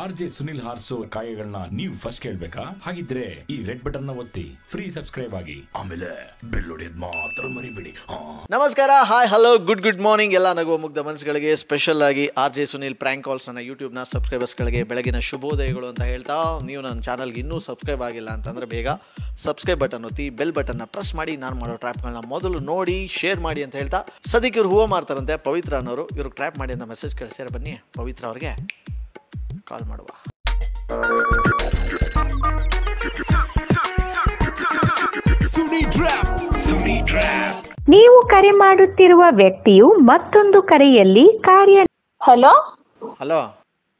R J Sunil ಹಾರ್ಸೋ ಕಾಯಗಳನ್ನ ನೀವು ಫಸ್ಟ್ ಕೇಳ್ಬೇಕಾ? ಹಾಗಿದ್ರೆ ಈ ರೆಡ್ ಬಟನ್ನ ಒತ್ತಿ ಫ್ರೀ ಸಬ್ಸ್ಕ್ರೈಬ್ ಆಗಿ. ಆಮೇಲೆ ಬೆಲ್ ಹೊಡೆಯೋದ್ ಮಾತ್ರ ಮರಿಬೇಡಿ. ನಮಸ್ಕಾರ hi hello good good morning ಎಲ್ಲ ನಗುವ ಮುಗ್ಧ ಮನಸ್ಸುಗಳಿಗೆ ಸ್ಪೆಷಲ್ ಆಗಿ ಆರ್ ಜೆ ಸುನಿಲ್ ಪ್ರ್ಯಾಂಕ್ ಕಾಲ್ಸ್ನ ಸಬ್ಸ್ಕ್ರೈಬರ್ಸ್ ಗಳಿಗೆ ಬೆಳಗಿನ ಶುಭೋದಯಗಳು ಅಂತ ಹೇಳ್ತಾ, ನೀವು ನನ್ನ ಚಾನಲ್ಗೆ ಇನ್ನೂ ಸಬ್ಸ್ಕ್ರೈಬ್ ಆಗಿಲ್ಲ ಅಂತಂದ್ರೆ ಬೇಗ ಸಬ್ಸ್ಕ್ರೈಬ್ ಬಟನ್ ಒತ್ತಿ ಬೆಲ್ನ ಪ್ರೆಸ್ ಮಾಡಿ, ನಾನು ಮಾಡೋ ಟ್ರ್ಯಾಪ್ಗಳನ್ನ ಮೊದಲು ನೋಡಿ ಶೇರ್ ಮಾಡಿ ಅಂತ ಹೇಳ್ತಾ, ಸದ್ಯಕ್ಕೆ ಇವ್ರು ಹೂವು ಮಾಡ್ತಾರಂತೆ ಪವಿತ್ರ ಅನ್ನೋರು. ಇವ್ರಿಗೆ ಟ್ರ್ಯಾಪ್ ಮಾಡಿ ಅಂತ ಮೆಸೇಜ್ ಕಳಿಸ್ಯಾರ ಬನ್ನಿ, ಪವಿತ್ರ ಅವ್ರಿಗೆ. ಕಾಲ್ ಮಾಡುವ. ನೀವು ಕರೆ ಮಾಡುತ್ತಿರುವ ವ್ಯಕ್ತಿಯು ಮತ್ತೊಂದು ಕರೆಯಲ್ಲಿ ಕಾರ್ಯ ಹಲೋ? ಹಲೋ?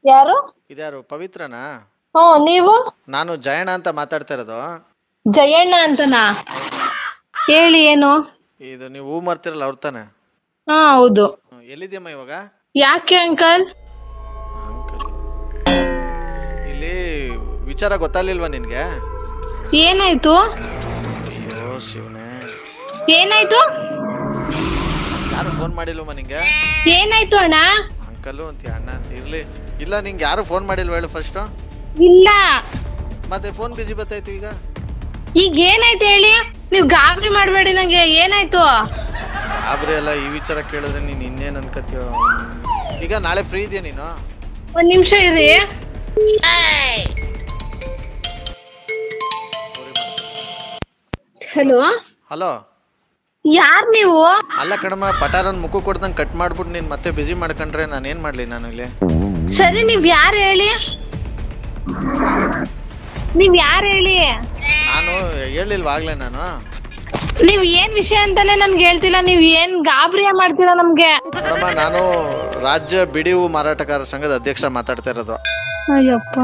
ಯಾರು? ಇದ್ಯಾರು? ಪವಿತ್ರನಾ? ಹ್ಞೂ ನೀವು? ನಾನು ಜಯಣ್ಣ ಅಂತ ಮಾತಾಡ್ತಾ ಇರೋದು. ಜಯಣ್ಣ ಅಂತನಾ? ಹೇಳಿ ಏನು? ಇದು ನೀವು ಹೂ ಮಾರ್ತಿರಲ್ಲ ಅವ್ರ ತಾನೆ? ಹಾ ಹೌದು. ಎಲ್ಲಿದ್ಯಮ್ಮ ಇವಾಗ? ಯಾಕೆ ಅಂಕಲ್? ವಿಚಾರ ಗೊತ್ತಾಗ್ಲಿಲ್ವಾ ನಿನ್ಗೆ? ಏನಾಯ್ತು? ಅಯ್ಯೋ ಶಿವನೇ ಏನಾಯ್ತು? ಯಾರು ಫೋನ್ ಮಾಡಿಲ್ವಮ್ಮ ನಿಂಗೆ? ಏನಾಯ್ತು ಅಣ್ಣ? ಅಂಕಲು ಅಂತ ಅಣ್ಣ ಅಂತ ಇರ್ಲಿ. ಇಲ್ಲ ನಿಂಗೆ ಯಾರು ಫೋನ್ ಮಾಡಿಲ್ವ ಹೇಳು ಫಸ್ಟ್ ಇಲ್ಲ. ಮತ್ತೆ ಫೋನ್ ಬಿಸಿ ಬತ್ತಾಯ್ತು ಈಗ? ಈಗ ಏನಾಯ್ತು ಹೇಳಿ? ನೀವು ಗಾಬರಿ ಮಾಡಬೇಡಿ ನಂಗೆ ಏನಾಯ್ತು? ಗಾಬರಿ ಅಲ್ಲ ಈ ವಿಚಾರ ಕೇಳಿದ್ರೆ ನೀನು ಇನ್ನೇನು ಅನ್ಕತ್ತೀವ ಈಗ ನಾಳೆ ಫ್ರೀ ಇದೆಯಾ ನೀನು? ಒಂದ್ ನಿಮಿಷ ಇರಿ. ಹಲೋ? ಹಲೋ? ಯಾರ್ ನೀವು? ಅಲ್ಲ ಕಣಮ್ಮ ಪಟಾರನ್ ಮುಖ ಕೊಡ್ದಂಗ್ ಕಟ್ ಮಾಡ್ಬಿಟ್ಟು ನೀನ್ ಮತ್ತೆ ಬಿಜಿ ಮಾಡ್ಕೊಂಡ್ರೆ ನಾನು ಏನ್ ಮಾಡ್ಲಿ ನಾನು ಇಲ್ಲಿ? ಸರಿ ನೀವ್ ಯಾರು ಹೇಳಿ? ನೀವ್ ಯಾರು ಹೇಳಿ? ನಾನು ಹೇಳಿಲ್ವಾಗ್ಲೇ ನಾನು? ನೀವ್ ಏನ್ ವಿಷಯ ಅಂತಾನೆ ನನ್ಗೆ ಹೇಳ್ತಿಲ್ಲ ನೀವ್ ಏನ್ ಗಾಬರಿಯ ಮಾಡ್ತೀರಾ ನಮ್ಗೆ? ನಾನು ರಾಜ್ಯ ಬಿಡಿವು ಮಾರಾಟಗಾರ ಸಂಘದ ಅಧ್ಯಕ್ಷ ಮಾತಾಡ್ತಾ ಇರೋದು. ಅಯ್ಯಪ್ಪ.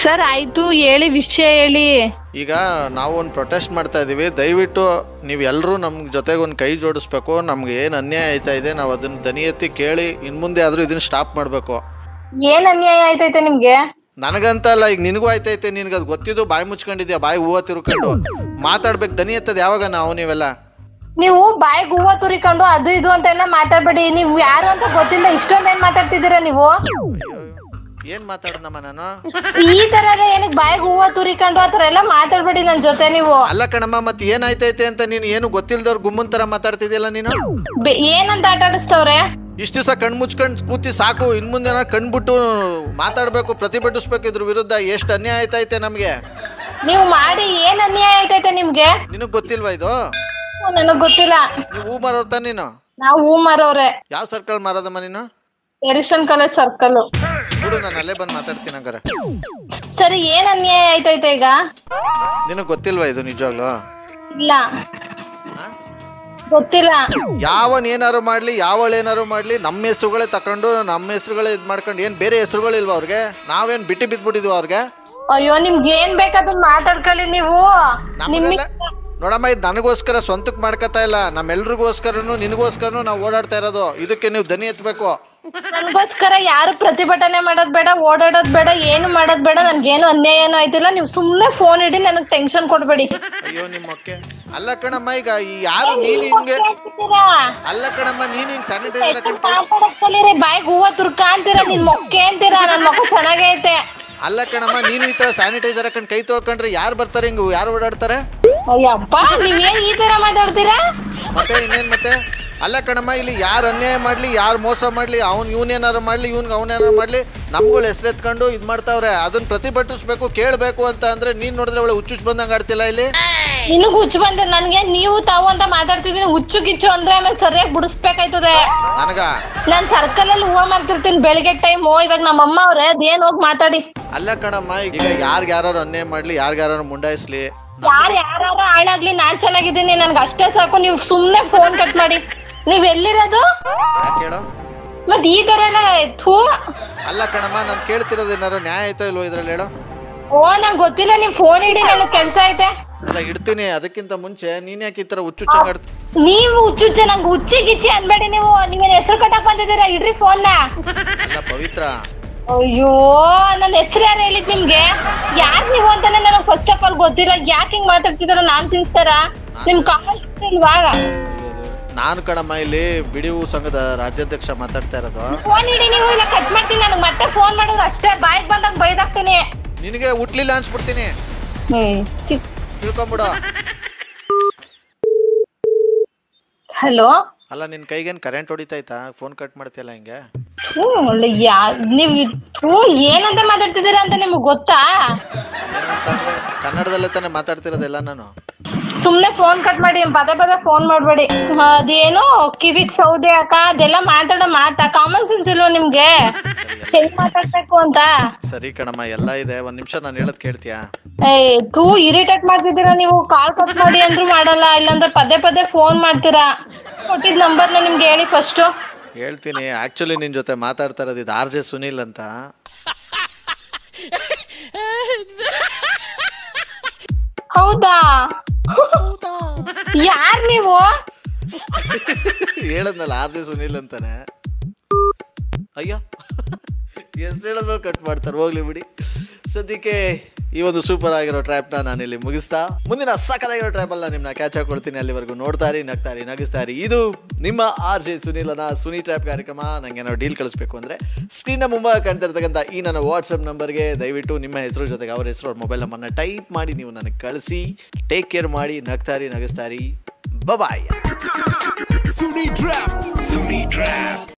ಸರ್ ಆಯ್ತು ಹೇಳಿ ವಿಷಯ ಹೇಳಿ. ಈಗ ನಾವು ಒಂದು ಪ್ರೊಟೆಸ್ಟ್ ಮಾಡ್ತಾ ಇದೀವಿ. ದಯವಿಟ್ಟು ನೀವು ಎಲ್ಲರೂ ನಮ್ಮ ಜೊತೆಗೆ ಒಂದು ಕೈ ಜೋಡಿಸ್ಬೇಕು. ನಮ್ಗೆ ಏನು ಅನ್ಯಾಯ ಆಯ್ತಾ ಇದೆ ನಾವು ಅದನ್ನ ದನಿ ಎತ್ತಿ ಕೇಳಿ ಇನ್ ಮುಂದೆ ಆದ್ರೂ ಇದನ್ನ ಸ್ಟಾಪ್ ಮಾಡಬೇಕು. ಏನ್ ಅನ್ಯಾಯ ಆಯ್ತೈತೆ ನಿಮ್ಗೆ? ನನಗಂತ ಅಲ್ಲ ಈಗ ನಿನಗೂ ಆಯ್ತೈತೆ ನಿನಗೆ ಅದು ಗೊತ್ತಿದ್ದು ಬಾಯಿ ಮುಚ್ಕೊಂಡಿದ್ಯಾ ಬಾಯಿ ಹೂವ ತಿರುಕೊಂಡು. ಮಾತಾಡ್ಬೇಕು ದನಿ ಎತ್ತದ ಯಾವಾಗ ನಾವು ನೀವೆಲ್ಲ? ನೀವು ಬಾಯಿ ಹೂವ ತುರಿಕೊಂಡು ಅದು ಇದು ಅಂತ ಮಾತಾಡ್ಬೇಡಿ. ನೀವು ಯಾರು ಅಂತ ಗೊತ್ತಿಲ್ಲ ಇಷ್ಟೊಂದ್ ಏನ್ ಮಾತಾಡ್ತಿದ್ದೀರಾ ನೀವು? ಏನು ಮಾತಾಡ್ದಮ್ಮ ನಾನು? ಈ ತರ ಏನಕ್ಕೆ ಏನಕ್ ಬಾಯಿಗೆ ಹೂವ ತುರಿಕೊಂಡು ಆತರ ಎಲ್ಲ ಮಾತಾಡ್ಬೇಡಿ ನನ್ ಜೊತೆ ನೀವು. ಅಲ್ಲ ಕಣಮ್ಮ ಮತ್ತೆ ಏನಾಯ್ತೈತೆ ಅಂತ ನೀನು ಏನು ಗೊತ್ತಿಲ್ದವ್ರ ಗುಮ್ಮನ್ ತರ ಮಾತಾಡ್ತಿದ್ಯಲ್ಲ ನೀನು? ಬೆ- ಏನಂತ ಆಟ ಆಡಿಸ್ತವ್ರೆ? ಇಷ್ಟು ದಿವಸ ಕಣ್ ಮುಚ್ಕೊಂಡು ಕೂತಿ ಸಾಕು ಇನ್ ಮುಂದೆ ಕಣ್ಬಿಟ್ಟು ಮಾತಾಡ್ಬೇಕು ಪ್ರತಿಭಟಿಸ್ಬೇಕು ಇದ್ರ ವಿರುದ್ಧ ಎಷ್ಟು ಅನ್ಯಾಯ ಆಯ್ತೈತೆ ನಮ್ಗೆ? ನೀವು ಮಾಡಿ ಏನ್ ಅನ್ಯಾಯ ಆಯ್ತೈತೆ ನಿಮ್ಗೆ? ನಿನಗ್ ಗೊತ್ತಿಲ್ವಾ ಇದು? ನನಗ್ ಗೊತ್ತಿಲ್ಲ. ನೀವು ಹೂ ಮಾರೋರ್ತ ನೀನು? ನಾವು ಹೂ ಮಾರೋರೆ. ಯಾವ ಸರ್ಕಲ್ ಮಾರೋದಮ್ಮ ನೀನು? ಎರಿಶನ್ ಕಾಲೇಜ್ ಸರ್ಕಲ್ ಬಿಡು ನಾನು ಅಲ್ಲೇ ಬಂದು ಮಾತಾಡ್ತೀನಿ ಹಂಗಾರೆ. ಸರಿ ಏನ್ ಅನ್ಯಾಯ ಆಯ್ತೈತೆ ಈಗ? ನಿನಗೆ ಗೊತ್ತಿಲ್ವಾ ಇದು ನಿಜವಾಗ್ಲು? ಇಲ್ಲ. ಗೊತ್ತಿಲ್ಲ. ಯಾವನ್ ಏನಾರು ಮಾಡ್ಲಿ ಯಾವಳ ಏನಾರು ಮಾಡ್ಲಿ ನಮ್ಮ ಹೆಸರುಗಳೇ ತಕೊಂಡು ನಮ್ಮ ಹೆಸರುಗಳೇ ಇದ್ ಮಾಡ್ಕೊಂಡು ಏನ್ ಬೇರೆ ಹೆಸ್ರುಗಳಿಲ್ವಾ ಅವ್ರಿಗೆ? ನಾವೇನ್ ಬಿಟ್ಟು ಬಿದ್ಬಿಟ್ಟಿದ್ವಿ ಅವ್ರಿಗೆ? ಅಯ್ಯೋ ನಿಮ್ಗೆ ಏನ್ ಬೇಕಾದ್ ಮಾತಾಡ್ಕೊಳ್ಳಿ ನೀವು. ನೋಡಮ್ಮ ಇದು ನನಗೋಸ್ಕರ ಸ್ವಂತಕ್ಕೆ ಮಾಡ್ಕೊತಾ ಇಲ್ಲ. ನಮ್ಮೆಲ್ರಿಗೋಸ್ಕರನು ನಿನಗೋಸ್ಕರನು ನಾವು ಓಡಾಡ್ತಾ ಇರೋದು. ಇದಕ್ಕೆ ನೀವು ದನಿ ಎತ್ತಬೇಕು ನನ್ಗೋಸ್ಕರ ಯಾರು ಪ್ರತಿಭಟನೆ ಮಾಡೋದ್ ಬೇಡ ಓಡಾಡೋದ್ ಬೇಡ ಏನು ಮಾಡೋದ್ ಬೇಡ ನನ್ಗೇನು ಅನ್ಯಾಯ ಏನು ಆಯ್ತಿಲ್ಲ. ನೀವು ಸುಮ್ನೆ ಫೋನ್ ಇಡಿ ನನಗ್ ಟೆನ್ಷನ್ ಕೊಡ್ಬೇಡಿ. ಅಯ್ಯೋ ನಿಮ್ಮ ಅಕ್ಕೆ. ಅಲ್ಲ ಕಣಮ್ಮ ಈಗ ಯಾರು ನೀನು ಹಿಂಗೆ ಅಲ್ಲ ಕಣಮ್ಮ ನೀನು ಹಿಂಗೆ ಸ್ಯಾನಿಟೈಸರ್ ಬಾಯಿಗೆ ಹೂವ ತುರ್ಕ ಅಂತೀರಾ ನಿನ್ ಮೊಕ್ಕೆ ಅಂತೀರಾ ನನ್ ಮೊಕ್ಕ ಚೆನ್ನಾಗೈತೆ ಅಲ್ಲ ಕಣಮ್ಮ ನೀನು ಈ ತರ ಸ್ಯಾನಿಟೈಸರ್ ಹಾಕೊಂಡ್ ಕೈ ತೊಳ್ಕೊಂಡ್ರೆ ಯಾರು ಬರ್ತಾರೆ ಹಿಂಗ್ ಯಾರು ಓಡಾಡ್ತಾರೆ? ಅಯ್ಯಪ್ಪ ನೀವೇನ್ ಈ ತರ ಮಾತಾಡ್ತೀರಾ? ಮತ್ತೆ ಇನ್ನೇನ್ ಮತ್ತೆ? ಅಲ್ಲ ಕಣಮ್ಮ ಇಲ್ಲಿ ಯಾರು ಅನ್ಯಾಯ ಮಾಡಲಿ ಯಾರು ಮೋಸ ಮಾಡಲಿ ಅವ್ನು ಇವನೇನಾರು ಮಾಡಲಿ ಇವ್ನಿಗೆ ಅವನೇನಾರು ಮಾಡಲಿ ನಮ್ಗಳು ಹೆಸರೆತ್ಕೊಂಡು ಇದು ಮಾಡ್ತಾವ್ರೆ. ಅದನ್ನ ಪ್ರತಿಭಟಿಸ್ಬೇಕು ಕೇಳಬೇಕು ಅಂತ ಅಂದ್ರೆ ನೀನ್ ನೋಡಿದ್ರೆ ಅವಳು ಹುಚ್ಚುಚ್ಚು ಬಂದಂಗೆ ಆಡ್ತಿಲ್ಲ ಇಲ್ಲಿ? ನಿನಗೂ ಹುಚ್ಚು ಬಂದ ನನ್ಗೆ ನೀವು ತಾವು ಅಂತ ಮಾತಾಡ್ತಿದ್ದೀನಿ ಹುಚ್ಚು ಗಿಚ್ಚು ಅಂದ್ರೆ ಆಮೇಲೆ ಸರಿಯಾಗಿ ಬಿಡಿಸ್ಬೇಕಾಯ್ತದೆ. ನನಗ? ನಾನ್ ಸರ್ಕಲ್ ಅಲ್ಲಿ ಹೂವ ಮಾಡ್ತಿರ್ತೀನಿ ಬೆಳಿಗ್ಗೆ ಟೈಮ್ ಇವಾಗ ನಮ್ಮಮ್ಮ ಅವ್ರೆ ಅದೇನ್ ಹೋಗಿ ಮಾತಾಡಿ. ಅಲ್ಲ ಕಣಮ್ಮ ಈಗ ಯಾರ್ಗ ಯಾರು ಅನ್ಯಾಯ ಮಾಡ್ಲಿ ಯಾರ್ಗ ಯಾರು ಮುಂಡಾಯಿಸ್ಲಿ? ಯಾರ್ ಯಾರು ಹಾಳಾಗ್ಲಿ ನಾನ್ ಚೆನ್ನಾಗಿದ್ದೀನಿ ನನ್ಗೆ ಅಷ್ಟೇ ಸಾಕು ನೀವು ಸುಮ್ನೆ ಫೋನ್ ಕಟ್ ಮಾಡಿ. ನೀವ್ ಎಲ್ಲಿರೋದು? ಯಾಕೆ ಹೇಳು? ಮತ್ ಈ ತರ ಎಲ್ಲ ಥೂ ಅಲ್ಲ ಕಣಮ್ಮ ನಾನು ಕೇಳ್ತಿರೋದು ಏನಾರು ನ್ಯಾಯ ಆಯ್ತೋ ಇಲ್ವೋ ಇದ್ರಲ್ಲಿ ಹೇಳು. ಓ ನಂಗ್ ಗೊತ್ತಿಲ್ಲ ನೀವ್ ಫೋನ್ ಇಡಿ ನನಗ್ ಕೆಲ್ಸ ಐತೆ. ಅಲ್ಲ ಇಡ್ತೀನಿ ಅದಕ್ಕಿಂತ ಮುಂಚೆ ನೀನ್ ಯಾಕೆ ಈ ತರ ಹುಚ್ಚು ಆಡ್ತಿ ನೀವು ಹುಚ್ಚುಚ್ಚ ನಂಗ್ ಹುಚ್ಚಿ ಗಿಚ್ಚಿ ಅನ್ಬೇಡಿ ನೀವು. ನೀವೇನ್ ಹೆಸರು ಕಟ್ಟಕ್ ಬಂದಿದ್ದೀರಾ? ಇಡ್ರಿ ಫೋನ್ನ. ಅಲ್ಲ ಪವಿತ್ರ. ಅಯ್ಯೋ ನನ್ನ ಹೆಸರು ಯಾರು ಹೇಳಿದ್ ನಿಮ್ಗೆ? ಯಾರ್ ನೀವು ಅಂತಾನೆ ನನಗ್ ಫಸ್ಟ್ ಆಫ್ ಆಲ್ ಗೊತ್ತಿಲ್ಲ ಯಾಕೆ ಹಿಂಗ್ ಮಾತಾಡ್ತಿದಾರ ನಾನ್ ಸಿನ್ಸ್ತಾರ ನಿಮ್ ಕಾಲ್ ಇಲ್ವಾ ನಾನು ಕಣಮ್ಮ ಇಲ್ಲಿ ಬಿಡಿವು ಸಂಘದ ರಾಜ್ಯಾಧ್ಯಕ್ಷ ಮಾತಾಡ್ತಾ ಇರೋದು. ಫೋನ್ ಇಡಿ ನೀವು ಇಲ್ಲ ಕಟ್ ಮಾಡ್ತೀನಿ ಮತ್ತೆ ಫೋನ್ ಮಾಡಿದ್ರು ಅಷ್ಟೇ. ಬಾಯಿಗೆ ಬಂದಾಗ ಬೈದಾಗ್ತೀನಿ ನಿನಗೆ ಹುಟ್ಲಿಲ್ಲ ಅನ್ಸ್ಬಿಡ್ತೀನಿ. ತಿಳ್ಕೊಂಬಿಡು. ಹಲೋ ಅಲ್ಲ ನಿನ್ ಕೈಗೇನ್ ಕರೆಂಟ್ ಹೊಡಿತೈತಾ ಫೋನ್ ಕಟ್ ಮಾಡ್ತಿಯಲ್ಲ ಹಿಂಗೆ? ನೀವು ಏನಂತ ಮಾತಾಡ್ತಿದ್ದೀರಾ ಅಂತ ನಿಮ್ಗೆ ಗೊತ್ತಾ? ಕನ್ನಡದಲ್ಲೇ ತಾನೇ ಮಾತಾಡ್ತಿರೋದಿಲ್ಲ ನಾನು. ಸುಮ್ನೆ ಫೋನ್ ಕಟ್ ಮಾಡಿ ಪದೇ ಪದೇ ಫೋನ್ ಮಾಡ್ಬೇಡಿ. ಅದೇನು ಕಿವಿಗ್ ಸೌದೆ ಅಕ್ಕ ಅದೆಲ್ಲ ಮಾತಾಡೋ ಮಾತಾ? ಕಾಮನ್ ಸೆನ್ಸ್ ಇಲ್ವಾ ನಿಮ್ಗೆ? ಹೆಂಗ್ ಮಾತಾಡ್ಬೇಕು ಅಂತ? ಸರಿ ಕಣಮ್ಮ ಎಲ್ಲ ಇದೆ. ಒಂದ್ ನಿಮಿಷ ನಾನು ಹೇಳದ್ ಕೇಳ್ತೀಯಾ? ಏ ತೂ ಇರಿಟೇಟ್ ಮಾಡ್ತಿದ್ದೀರಾ ನೀವು? ಕಾಲ್ ಕಟ್ ಮಾಡಿ ಅಂದ್ರೂ ಮಾಡಲ್ಲ ಇಲ್ಲಾಂದ್ರೆ ಪದೇ ಪದೇ ಫೋನ್ ಮಾಡ್ತೀರಾ? ಕೊಟ್ಟಿದ್ ನಂಬರ್ನ ನಿಮ್ಗೆ ಹೇಳಿ ಫಸ್ಟ್ ಹೇಳ್ತೀನಿ. ಆಕ್ಚುಲಿ ನಿನ್ ಜೊತೆ ಮಾತಾಡ್ತಾ ಇರೋದು ಇದು ಆರ್ ಜೆ ಸುನಿಲ್ ಅಂತ. ಹೌದಾ? ಯಾರ್ ನೀವು? ಹೇಳದ್ನಲ್ಲ ಆರ್ ಜೆ ಸುನಿಲ್ ಅಂತಾನೆ. ಅಯ್ಯೋ ಎಷ್ಟು ಹೇಳಿದ್ಮೇಲೆ ಕಟ್ ಮಾಡ್ತಾರೆ ಹೋಗ್ಲಿ ಬಿಡಿ. ಸದ್ಯಕ್ಕೆ ಈ ಒಂದು ಸೂಪರ್ ಆಗಿರೋ ಟ್ರ್ಯಾಪ್ನ ನಾನಿಲ್ಲಿ ಮುಗಿಸ್ತಾ. ಮುಂದಿನ ಸಕ್ಕದಾಗಿರೋ ಟ್ರ್ಯಾಪಲ್ಲ ನಿಮ್ಮನ್ನ ಕ್ಯಾಚ್ ಹಾಕೊಳ್ತೀನಿ ಅಲ್ಲಿವರೆಗೂ ನೋಡ್ತಾರಿ ನಗ್ತಾರಿ ನಗಿಸ್ತಾರಿ. ಇದು ನಿಮ್ಮ ಆರ್ ಜೆ ಸುನಿಲನ ಸುನಿ ಟ್ರ್ಯಾಪ್ ಕಾರ್ಯಕ್ರಮ. ನನಗೆ ನಾವು ಡೀಲ್ ಕಳಿಸ್ಬೇಕು ಅಂದರೆ ಸ್ಕ್ರೀನ್ನ ಮುಂಭಾಗ ಕಾಣ್ತಿರ್ತಕ್ಕಂಥ ಈ ನನ್ನ ವಾಟ್ಸಪ್ ನಂಬರ್ಗೆ ದಯವಿಟ್ಟು ನಿಮ್ಮ ಹೆಸರು ಜೊತೆಗೆ ಅವ್ರ ಹೆಸರು ಅವ್ರ ಮೊಬೈಲ್ ನಂಬರ್ನ ಟೈಪ್ ಮಾಡಿ ನೀವು ನನಗೆ ಕಳಿಸಿ. ಟೇಕ್ ಕೇರ್ ಮಾಡಿ ನಗ್ತಾರಿ ನಗಿಸ್ತಾರಿ. Bye Suni trap Suni trap